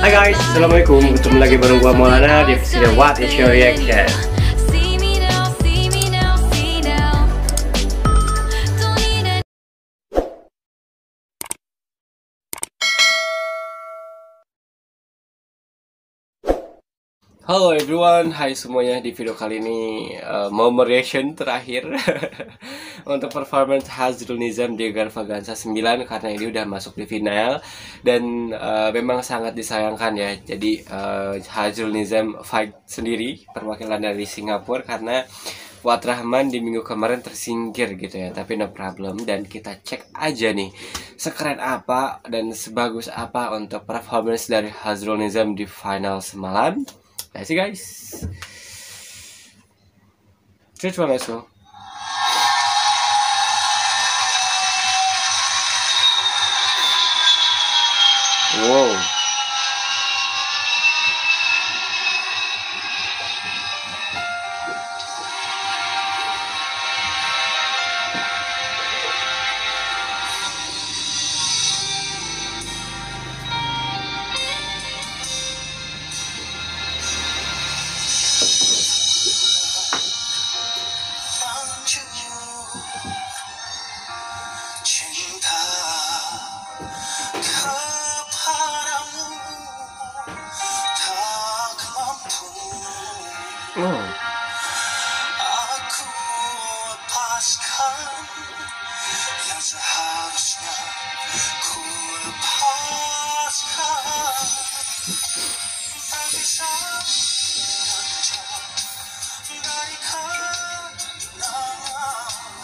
Hai guys, Assalamualaikum. Ketemu lagi bareng gua Maulana di episode What is your reaction Halo everyone, hai semuanya. Di video kali ini uh, mau mereaction terakhir untuk performance Hazrul Nizam di Garvagansa 9 karena ini udah masuk di final dan uh, memang sangat disayangkan ya. Jadi uh, Hazrul Nizam fight sendiri perwakilan dari Singapura karena Wat Rahman di minggu kemarin tersingkir gitu ya. Tapi no problem dan kita cek aja nih sekeren apa dan sebagus apa untuk performance dari Hazrul Nizam di final semalam Kasi guys, search mo reso.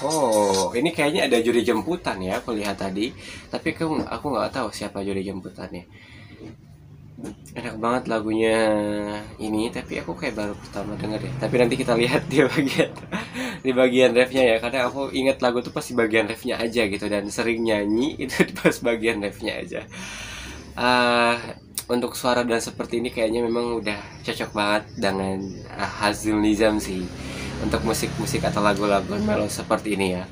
Oh, ini kayaknya ada juri jemputan ya, aku lihat tadi. Tapi aku aku nggak tahu siapa juri jemputannya. Enak banget lagunya ini, tapi aku kayak baru pertama denger ya. Tapi nanti kita lihat di bagian di bagian refnya ya, karena aku ingat lagu tuh pasti bagian refnya aja gitu dan sering nyanyi itu pas bagian refnya aja. Ah, untuk suara dan seperti ini kayaknya memang udah cocok banget dengan ah, Hazil Nizam sih untuk musik-musik atau lagu-lagu melo seperti ini ya.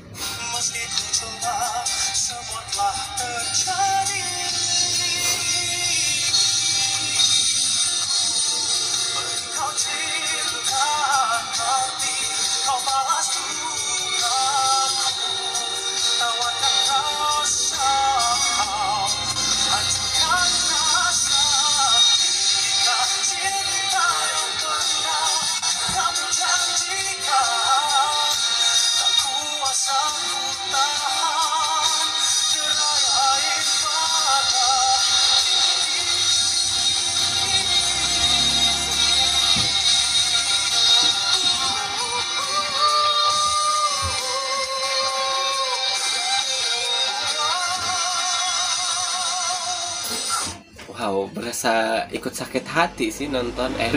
Wow, berasa ikut sakit hati sih nonton eh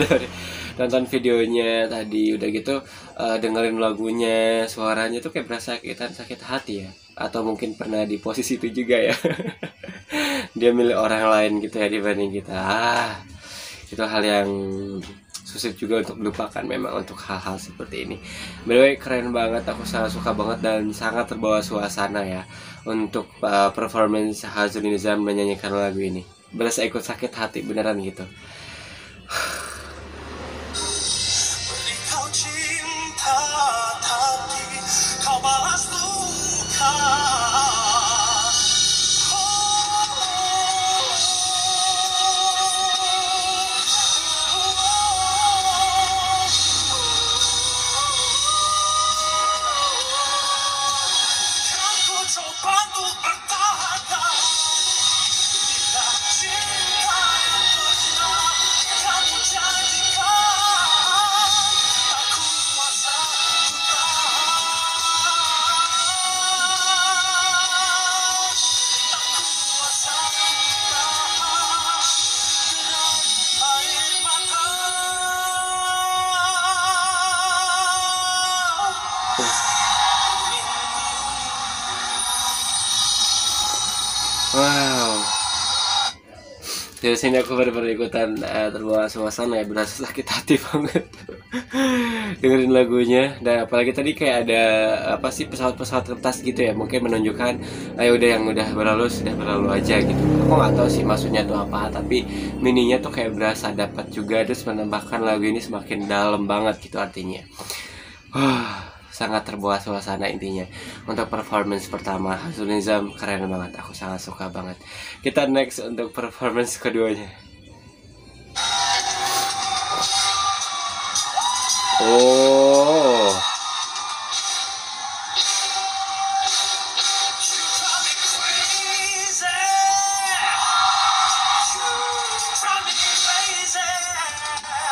nonton videonya tadi udah gitu eh, dengerin lagunya, suaranya tuh kayak berasa sakitan sakit hati ya. Atau mungkin pernah di posisi itu juga ya. Dia milik orang lain gitu ya dibanding kita. Ah, itu hal yang susah juga untuk dilupakan memang untuk hal-hal seperti ini. By the way, keren banget, aku sangat suka banget dan sangat terbawa suasana ya untuk uh, performance Hazrul Nizam menyanyikan lagu ini. Berasa ikut sakit hati beneran gitu. Wow. Dari sini aku benar-benar ikutan eh, terbawa suasana ya berasa sakit hati banget. Dengerin lagunya dan apalagi tadi kayak ada apa sih pesawat-pesawat kertas gitu ya mungkin menunjukkan ayo udah yang udah berlalu sudah berlalu aja gitu. Aku nggak tahu sih maksudnya tuh apa tapi mininya tuh kayak berasa dapat juga terus menambahkan lagu ini semakin dalam banget gitu artinya sangat terbawa suasana intinya untuk performance pertama Hazunizam keren banget aku sangat suka banget kita next untuk performance keduanya oh.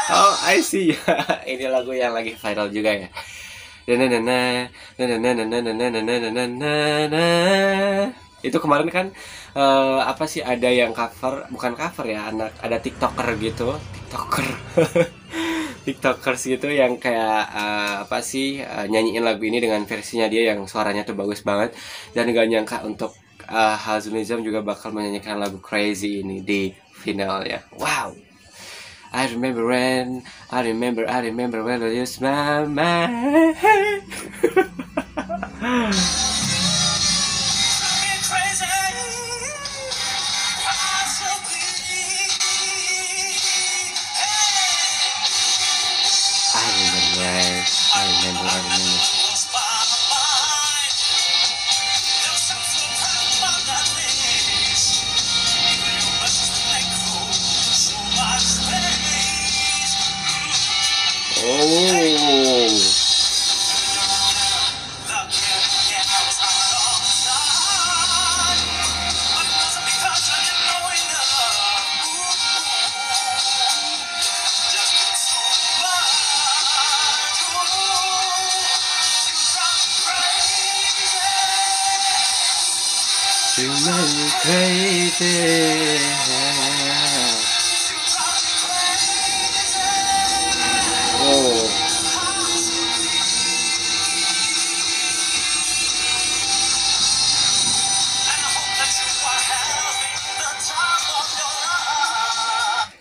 Oh, I see. Ini lagu yang lagi viral juga ya. Itu kemarin kan eh, apa sih ada yang cover, bukan cover ya, anak ada TikToker gitu, TikToker. TikTokers gitu yang kayak eh, apa sih eh, nyanyiin lagu ini dengan versinya dia yang suaranya tuh bagus banget dan gak nyangka untuk eh, Hazunizam juga bakal menyanyikan lagu Crazy ini di finalnya. Wow. I remember when, I remember, I remember when I used my mind. Drive me crazy. Possibly. Hey. I remember when, I remember, I remember. Ooh, you drive me crazy. you make me crazy.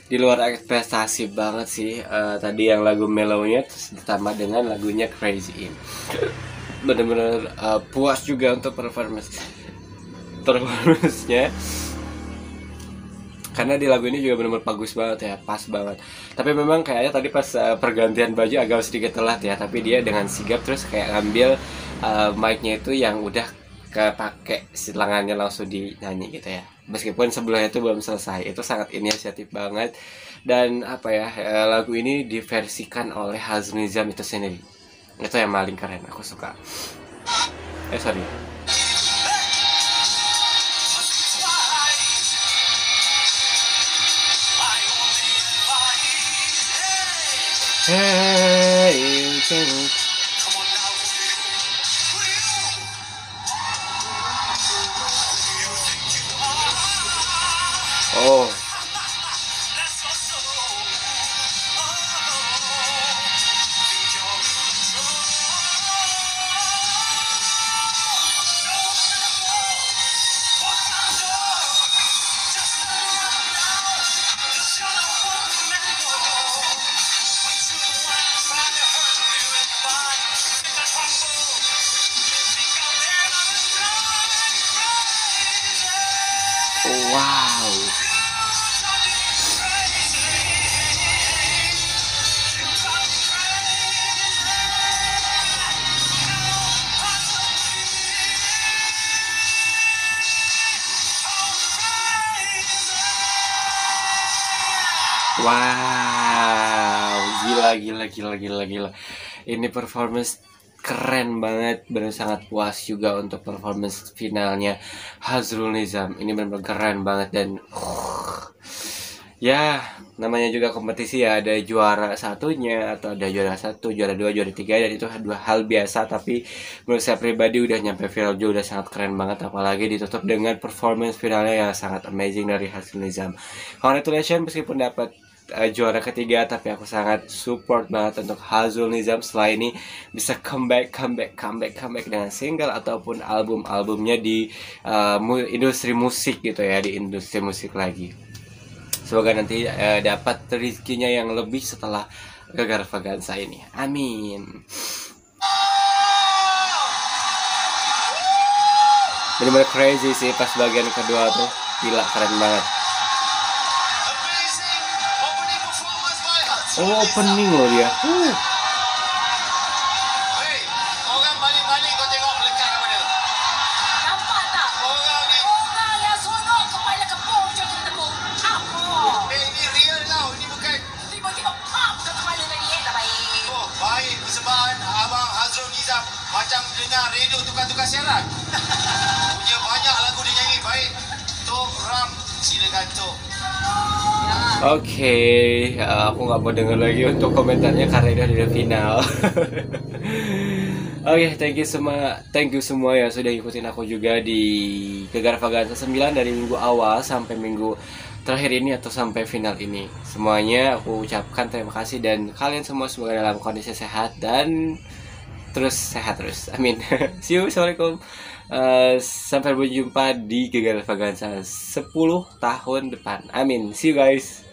Di luar ekspektasi banget sih eh, tadi yang lagu mellownya terus ditambah dengan lagunya Crazy In. Bener-bener eh, puas juga untuk performance. Performance-nya. Karena di lagu ini juga benar-benar bagus banget ya pas banget. Tapi memang kayaknya tadi pas uh, pergantian baju agak sedikit telat ya tapi dia dengan sigap terus kayak ngambil uh, mic-nya itu yang udah kepake silangannya langsung dinyanyi gitu ya meskipun sebelumnya itu belum selesai itu sangat inisiatif banget. Dan apa ya eh, lagu ini diversikan oleh Haznizam itu sendiri. Itu yang paling keren aku suka. Eh sorry Wow, gila gila gila gila gila. Ini performance keren banget, benar sangat puas juga untuk performance finalnya Hazrul Nizam. Ini benar keren banget dan ya namanya juga kompetisi ya ada juara satunya atau ada juara satu, juara dua, juara tiga dan itu dua hal biasa tapi menurut saya pribadi udah nyampe final juga udah sangat keren banget apalagi ditutup dengan performance finalnya yang sangat amazing dari Hazrul Nizam. Congratulations meskipun dapat eh, juara ketiga tapi aku sangat support banget untuk Hazul Nizam. Setelah ini bisa comeback comeback comeback comeback dengan single ataupun album-albumnya di mu- industri musik gitu ya di industri musik lagi. Semoga nanti eh, dapat rezekinya yang lebih setelah Gagar Vagansa ini. Amin. Bener-bener crazy sih pas bagian kedua tuh. Gila keren banget oh opening loh dia uh. Hey, orang balik-balik kau tengok melekat ke mana? Nampak tak? Orang ni, Orang yang sonok kepala kepung je kena tepuk. Apa? eh ini real tau, ini bukan Tiba-tiba pam ke kepala tadi eh, tak baik. Oh, baik persembahan Abang Hazrul Nizam Macam dengar radio tukar-tukar siaran Punya banyak lagu dia nyanyi Baik Tok Ram Silakan Tok Oke, uh, aku nggak mau denger lagi untuk komentarnya karena ini udah final. Oke, thank you semua, thank you semua yang sudah ikutin aku juga di Gegar Vaganza 9 dari minggu awal sampai minggu terakhir ini atau sampai final ini. Semuanya aku ucapkan terima kasih dan kalian semua semoga dalam kondisi sehat dan terus sehat terus. Amin. See you. Assalamualaikum. Uh, sampai berjumpa di Gegar Vaganza 10 tahun depan. Amin. See you guys.